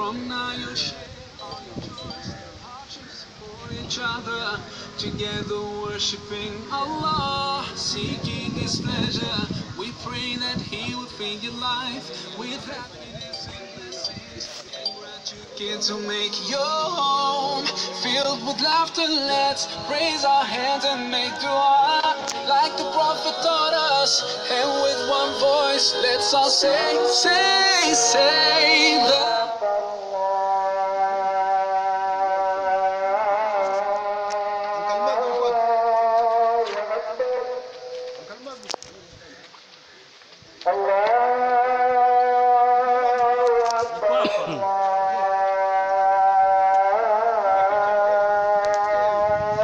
from now you share all your joys and for each other. Together worshiping Allah, seeking His pleasure. We pray that He will fill your life with happiness and blessings. Congrats you kids who make your home filled with laughter. Let's raise our hands and make dua like the Prophet taught us. And with one voice, let's all say, say, say the.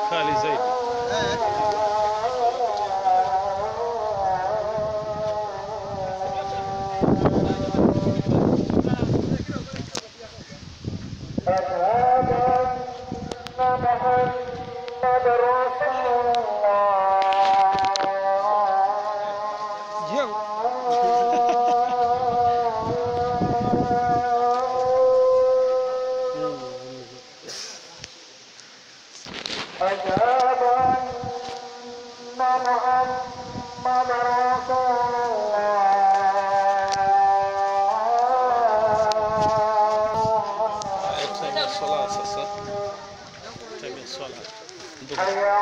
aí, aí. Salah sasa. Tabii salah. Hayya